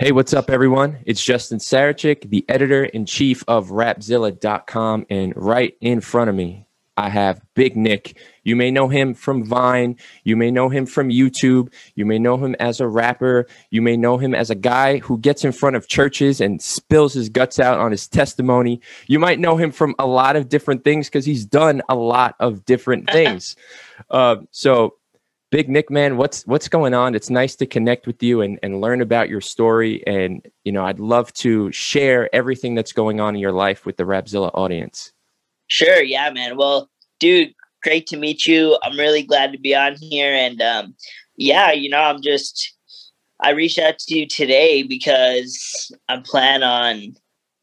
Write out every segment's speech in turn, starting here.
Hey, what's up, everyone? It's Justin Sarachik, the editor in chief of Rapzilla.com. And right in front of me, I have Big Nick. You may know him from Vine. You may know him from YouTube. You may know him as a rapper. You may know him as a guy who gets in front of churches and spills his guts out on his testimony. You might know him from a lot of different things because he's done a lot of different things. uh, so, Big Nick, man, what's what's going on? It's nice to connect with you and, and learn about your story. And you know, I'd love to share everything that's going on in your life with the Rapzilla audience. Sure, yeah, man. Well, dude, great to meet you. I'm really glad to be on here. And um, yeah, you know, I'm just I reached out to you today because I plan on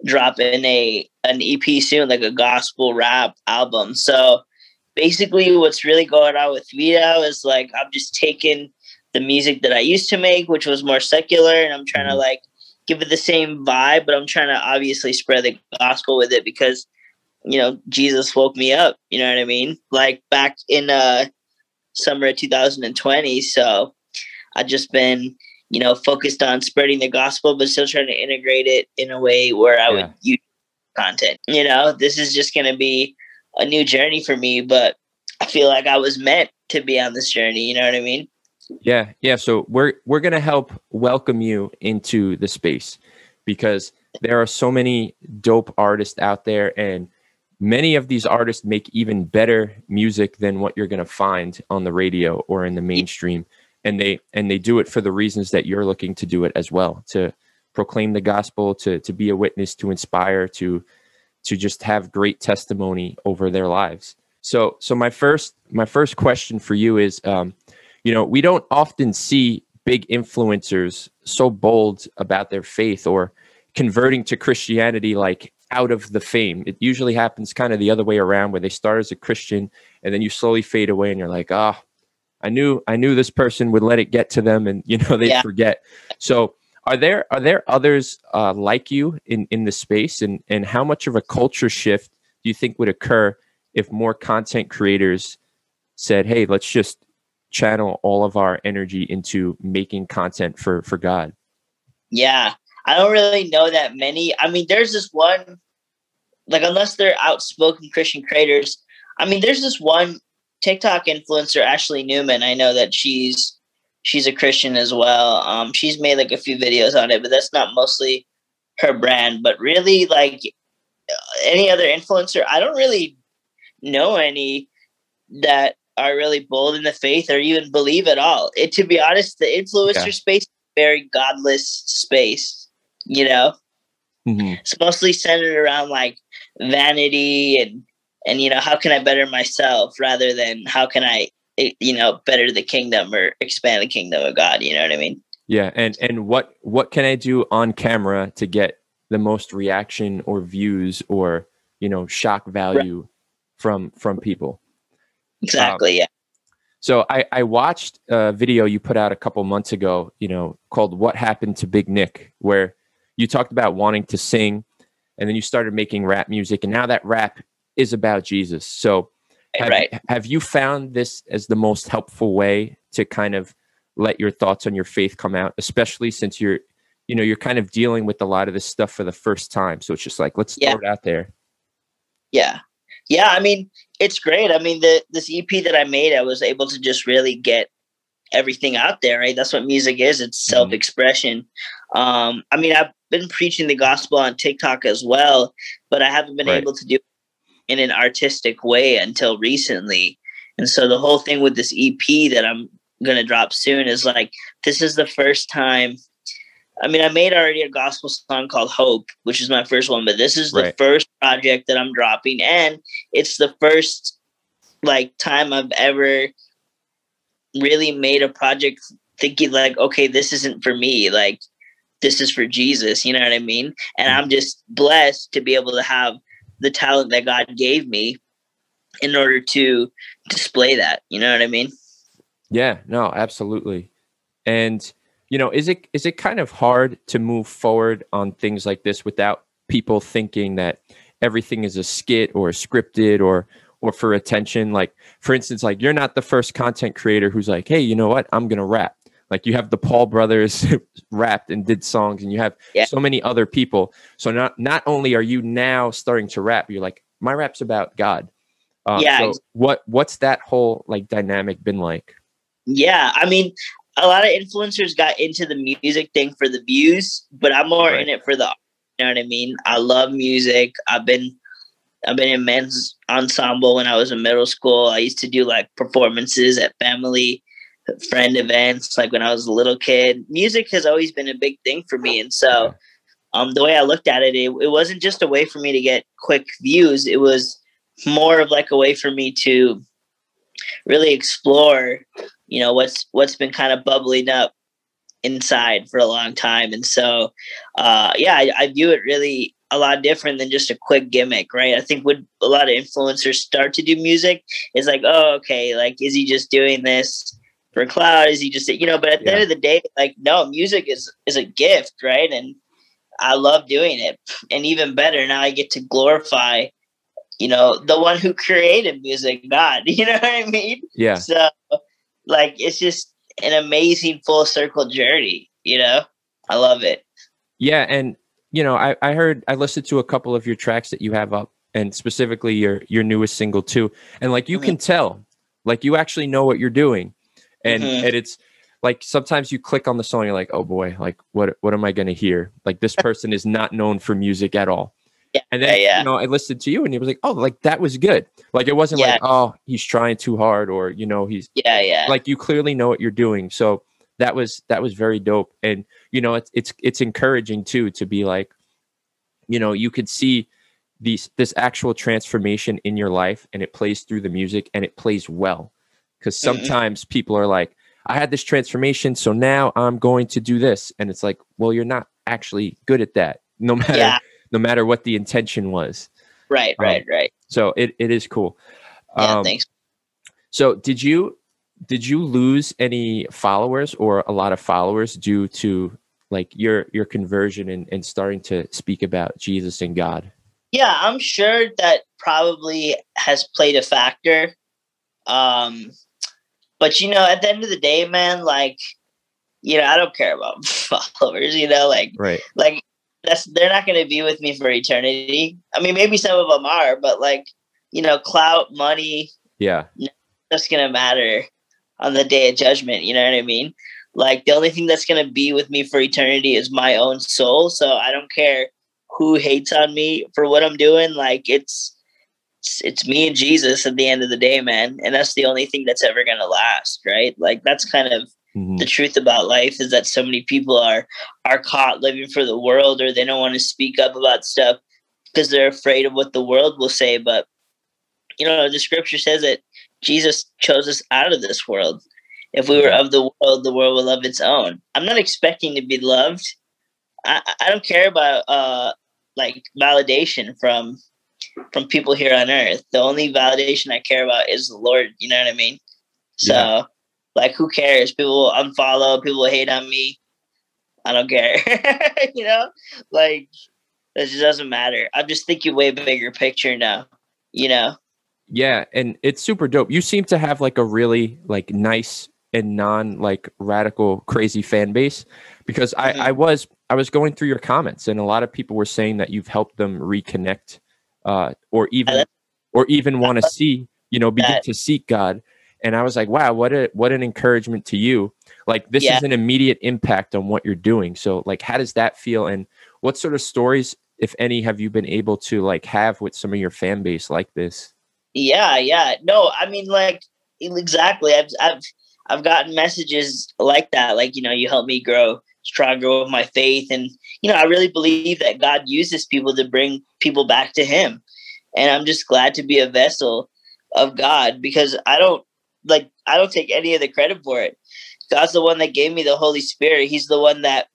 dropping a an EP soon, like a gospel rap album. So basically what's really going on with me now is like I'm just taking the music that I used to make, which was more secular, and I'm trying to mm-hmm. like give it the same vibe, but I'm trying to obviously spread the gospel with it because you know Jesus woke me up. You know what I mean? Like back in uh summer of 2020. So I've just been you know focused on spreading the gospel, but still trying to integrate it in a way where I yeah. would use content. You know, this is just going to be a new journey for me, but I feel like I was meant to be on this journey. You know what I mean? Yeah, yeah. So we're we're gonna help welcome you into the space because there are so many dope artists out there, and many of these artists make even better music than what you're gonna find on the radio or in the mainstream. And they and they do it for the reasons that you're looking to do it as well to proclaim the gospel, to to be a witness, to inspire, to to just have great testimony over their lives. So, so my first my first question for you is, um, you know, we don't often see big influencers so bold about their faith or converting to Christianity like out of the fame. It usually happens kind of the other way around, where they start as a Christian and then you slowly fade away, and you're like, ah, oh, I knew I knew this person would let it get to them, and you know they yeah. forget. So are there are there others uh, like you in in the space, and and how much of a culture shift do you think would occur if more content creators said, "Hey, let's just channel all of our energy into making content for for God"? Yeah, I don't really know that many. I mean, there's this one, like unless they're outspoken Christian creators. I mean, there's this one TikTok influencer, Ashley Newman. I know that she's she's a Christian as well. Um, she's made like a few videos on it, but that's not mostly her brand. But really, like any other influencer, I don't really know any that are really bold in the faith or even believe at all. It, to be honest, the influencer yeah. space very godless space. You know, mm-hmm. it's mostly centered around like vanity and and you know how can I better myself rather than how can I you know better the kingdom or expand the kingdom of god you know what i mean yeah and and what what can i do on camera to get the most reaction or views or you know shock value right. from from people exactly um, yeah so I, I watched a video you put out a couple months ago, you know, called "What Happened to Big Nick," where you talked about wanting to sing, and then you started making rap music, and now that rap is about Jesus. So have, right. have you found this as the most helpful way to kind of let your thoughts on your faith come out, especially since you're, you know, you're kind of dealing with a lot of this stuff for the first time. So it's just like, let's yeah. throw it out there. Yeah. Yeah. I mean, it's great. I mean, the this EP that I made, I was able to just really get everything out there, right? That's what music is. It's mm-hmm. self-expression. Um, I mean, I've been preaching the gospel on TikTok as well, but I haven't been right. able to do in an artistic way until recently. And so the whole thing with this EP that I'm going to drop soon is like, this is the first time. I mean, I made already a gospel song called Hope, which is my first one, but this is the right. first project that I'm dropping. And it's the first like time I've ever really made a project thinking like, okay, this isn't for me. Like, this is for Jesus. You know what I mean? And hmm. I'm just blessed to be able to have the talent that God gave me in order to display that. You know what I mean? Yeah, no, absolutely. And you know, is it is it kind of hard to move forward on things like this without people thinking that everything is a skit or scripted or or for attention? Like, for instance, like you're not the first content creator who's like, hey, you know what? I'm gonna rap. Like you have the Paul brothers rapped and did songs, and you have Yeah. so many other people. So not not only are you now starting to rap, you're like my rap's about God. Um, Yeah, So what what's that whole like dynamic been like? Yeah, I mean, a lot of influencers got into the music thing for the views, but I'm more Right. in it for the. You know what I mean? I love music. I've been, I've been in men's ensemble when I was in middle school. I used to do like performances at family friend events, like when I was a little kid. Music has always been a big thing for me, and so, um, the way I looked at it, it, it wasn't just a way for me to get quick views. It was more of like a way for me to really explore you know what's what's been kind of bubbling up inside for a long time and so uh yeah I, I view it really a lot different than just a quick gimmick right i think when a lot of influencers start to do music it's like oh okay like is he just doing this for cloud is he just you know but at the end of the day like no music is is a gift right and i love doing it and even better now i get to glorify you know the one who created music god you know what i mean Yeah, so, like, it's just an amazing full circle journey. You know, I love it. yeah, and you know, I I heard I listened to a couple of your tracks that you have up, and specifically your your newest single too, and like you Mhm. can tell, like you actually know what you're doing, and Mhm. and it's like sometimes you click on the song, you're like, oh boy, like what what am I gonna hear? Like this person is not known for music at all. Yeah, And then yeah. you know, I listened to you, and he was like, "Oh, like that was good. Like it wasn't like, oh, he's trying too hard, or you know, he's Yeah, yeah, like you clearly know what you're doing so that was that was very dope and you know it's it's it's encouraging too to be like you know you could see these this actual transformation in your life and it plays through the music and it plays well because Mhm. sometimes people are like i had this transformation so now i'm going to do this and it's like well you're not actually good at that no matter yeah. no matter what the intention was Right, Um, right, right. so it, it is cool Yeah, Um, thanks. so did you did you lose any followers or a lot of followers due to like your your conversion and, and starting to speak about Jesus and God? Yeah, I'm sure that probably has played a factor. Um, but you know, at the end of the day, man, like, you know, I don't care about followers. You know, like, Right. like that's they're not going to be with me for eternity. I mean, maybe some of them are, but like, you know, clout, money, Yeah. that's gonna matter on the day of judgment. You know what I mean? Like the only thing that's gonna be with me for eternity is my own soul. So I don't care who hates on me for what I'm doing. Like it's it's, it's me and Jesus at the end of the day, man. And that's the only thing that's ever gonna last, right? Like that's kind of Mhm. the truth about life is that so many people are are caught living for the world or they don't want to speak up about stuff because they're afraid of what the world will say but you know the scripture says that jesus chose us out of this world if we were of the world the world will love its own i'm not expecting to be loved i, I don't care about uh like validation from from people here on earth. The only validation i care about is the lord you know what i mean? So Yeah. like who cares? People will unfollow people will hate on me. I don't care you know? Like it just doesn't matter. I'm just thinking way bigger picture now you know? Yeah, and it's super dope. You seem to have like a really like nice and non like radical crazy fan base because. I mm-hmm. I was I was going through your comments and a lot of people were saying that you've helped them reconnect uh or even or even want to see, you know, begin to seek God. And I was like, wow, what a what an encouragement to you. Like this Yeah. is an immediate impact on what you're doing. So like how does that feel and what sort of stories if any have you been able to like have with some of your fan base like this? Yeah, yeah. No, I mean like exactly. I've I've I've gotten messages like that. Like, you know, you help me grow stronger with my faith. And, you know, I really believe that God uses people to bring people back to him. And I'm just glad to be a vessel of God because I don't like I don't take any of the credit for it. God's the one that gave me the Holy Spirit. He's the one that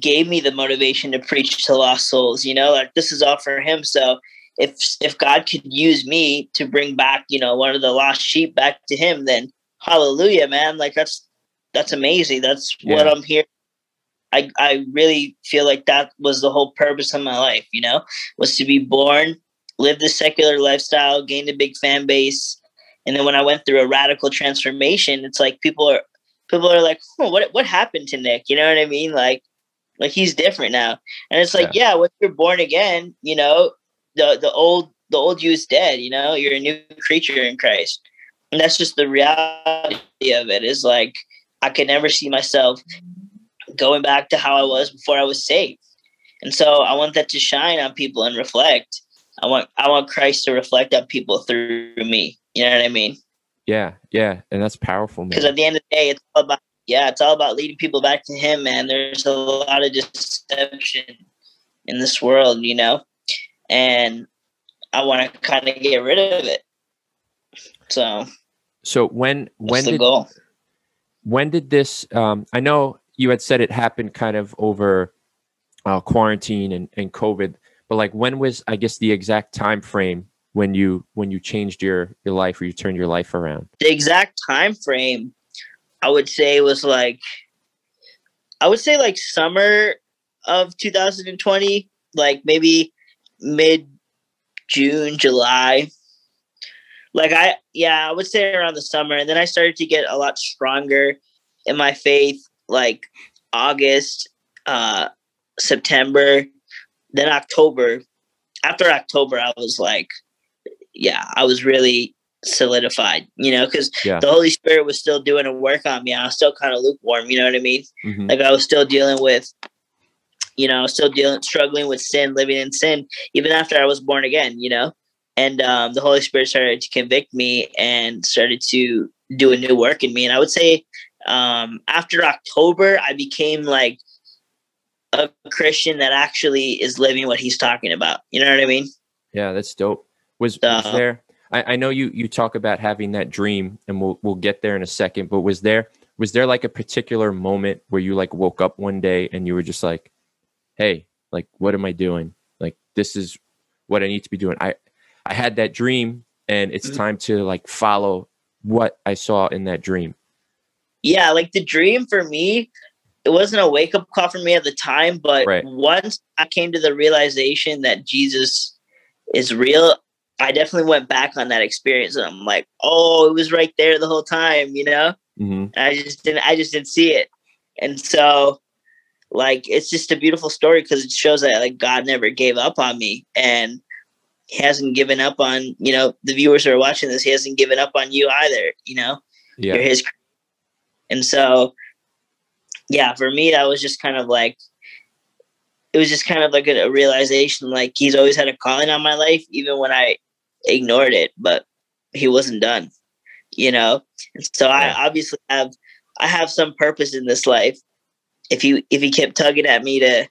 gave me the motivation to preach to lost souls, you know, like this is all for him. So if if God could use me to bring back, you know, one of the lost sheep back to him, then hallelujah, man. Like that's that's amazing. That's what I'm here. I I really feel like that was the whole purpose of my life, you know, was to be born, live the secular lifestyle, gain a big fan base. And then when I went through a radical transformation, it's like people are people are like, oh, what what happened to Nick? You know what I mean? Like, like he's different now. And it's like, yeah, yeah when you're born again, you know, the the old the old you is dead, you know, you're a new creature in Christ. And that's just the reality of it is like I could never see myself going back to how I was before I was saved. And so I want that to shine on people and reflect. I want I want Christ to reflect on people through me. You know what I mean? Yeah, yeah, and that's powerful, man. Because at the end of the day, it's all about yeah, it's all about leading people back to Him, man. There's a lot of deception in this world, you know, and I want to kind of get rid of it. So, so when when did goal. when did this? Um, I know you had said it happened kind of over uh, quarantine and, and COVID, but like when was I guess the exact time frame when you when you changed your your life or you turned your life around? The exact time frame I would say was like I would say like summer of 2020, like maybe mid June, July. Like I yeah, I would say around the summer and then I started to get a lot stronger in my faith like August, uh September, then October. After October I was like yeah, I was really solidified, you know, because yeah. the Holy Spirit was still doing a work on me. I was still kind of lukewarm, you know what I mean? Mm-hmm. Like I was still dealing with, you know, still dealing, struggling with sin, living in sin, even after I was born again, you know? And um, the Holy Spirit started to convict me and started to do a new work in me. And I would say um, after October, I became like a Christian that actually is living what he's talking about. You know what I mean? Yeah, that's dope. Was, was there I, I know you you talk about having that dream, and we'll we'll get there in a second. But was there was there like a particular moment where you like woke up one day and you were just like, "Hey, like what am I doing? Like this is what I need to be doing." I I had that dream, and it's mm-hmm. time to like follow what I saw in that dream. Yeah, like the dream for me, it wasn't a wake up call for me at the time, but right. once I came to the realization that Jesus is real, I definitely went back on that experience and I'm like, oh, it was right there the whole time, you know? Mm-hmm. I just didn't I just didn't see it. And so like it's just a beautiful story because it shows that like God never gave up on me and he hasn't given up on, you know, the viewers who are watching this, he hasn't given up on you either, you know? Yeah. You're his and so yeah, for me that was just kind of like it was just kind of like a, a realization like he's always had a calling on my life even when I ignored it, but he wasn't done, you know? And so yeah. I obviously have I have some purpose in this life. If he if he kept tugging at me to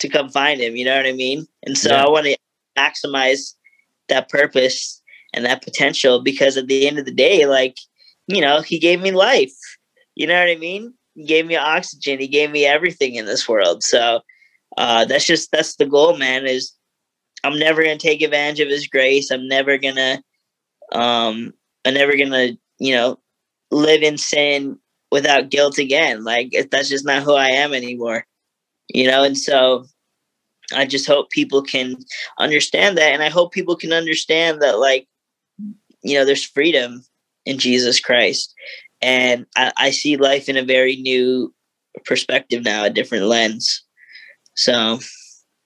to come find him, you know what I mean? And so yeah. I want to maximize that purpose and that potential because at the end of the day, like, you know, he gave me life. You know what I mean? He gave me oxygen. He gave me everything in this world. So uh, that's just that's the goal, man. Is I'm never gonna take advantage of his grace. I'm never gonna um I'm never gonna, you know, live in sin without guilt again. Like that's just not who I am anymore. You know, and so I just hope people can understand that and I hope people can understand that like you know there's freedom in Jesus Christ. And I, I see life in a very new perspective now, a different lens. So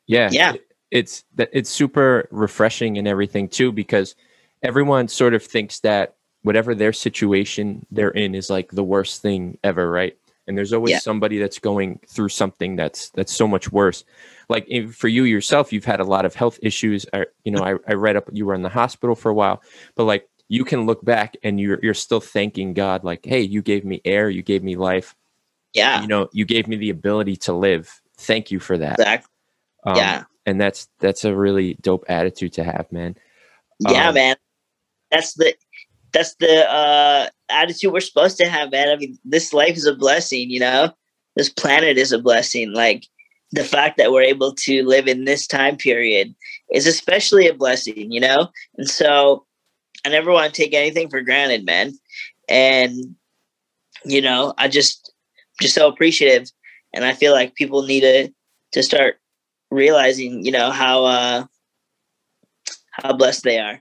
yeah. Yeah it's that it's super refreshing and everything too because everyone sort of thinks that whatever their situation they're in is like the worst thing ever right and there's always yeah. somebody that's going through something that's that's so much worse like for you yourself you've had a lot of health issues I, you know mm-hmm. I, I read up you were in the hospital for a while but like you can look back and you're you're still thanking god like hey you gave me air you gave me life yeah you know you gave me the ability to live thank you for that exactly. Um, yeah and that's that's a really dope attitude to have, man. Yeah, um, man. That's the that's the uh, attitude we're supposed to have, man. I mean, this life is a blessing, you know. This planet is a blessing. Like the fact that we're able to live in this time period is especially a blessing, you know. And so, I never want to take anything for granted, man. And you know, I just just so appreciative, and I feel like people need to to start realizing, you know, how uh, how blessed they are.